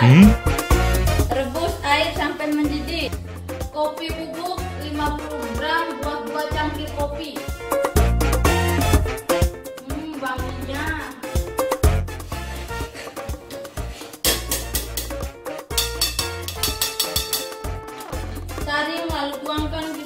Hmm? Rebus air sampai mendidih. Kopi bubuk 50 gram buat 2 cangkir kopi. Hmm, wanginya. Saring lalu tuangkan di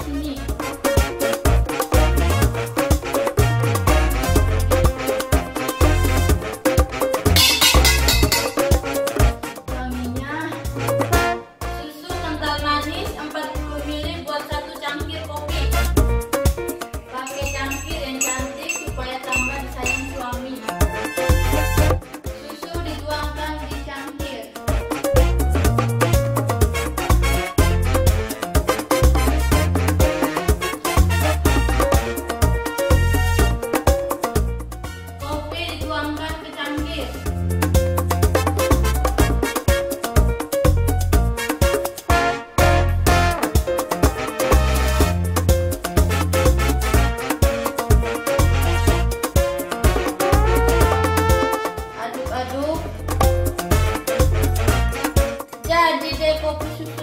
我不是。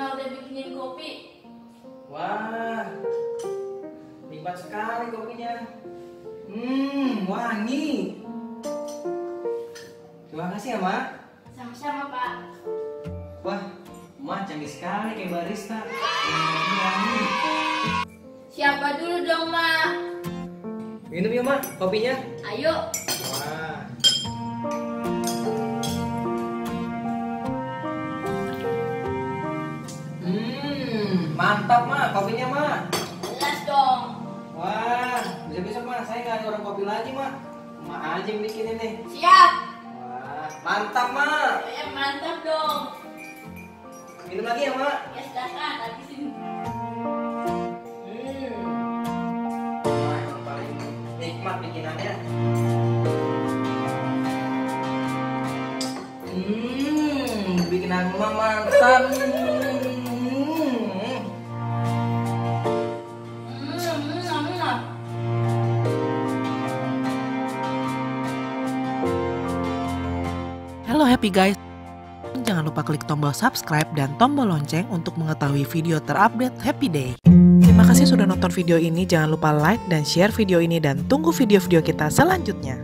Mau udah bikinin kopi. Wah, nikmat sekali kopinya. Hmm, wangi. Terima kasih ya, Mak. Sama-sama, Pak. Wah, Mak canggih sekali kayak barista. Wangi. Siapa dulu dong, Mak? Minum ya, Mak, kopinya. Ayo. Mantap, Mak, kopinya, Mak. Jelas dong. Wah, besok-besok Mak, saya nggak ada orang kopi lagi, Mak. Mak aja yang bikin ini. Siap. Wah, mantap, Mak. Eh, mantap dong. Minum lagi ya, Mak. Ya, silakan. Lagi sini. Hmm. Wah, yang paling nikmat bikinannya. Hmm, bikinan Mak mantap. Happy guys. Jangan lupa klik tombol subscribe dan tombol lonceng untuk mengetahui video terupdate Happy Day. Terima kasih sudah nonton video ini. Jangan lupa like dan share video ini dan tunggu video-video kita selanjutnya.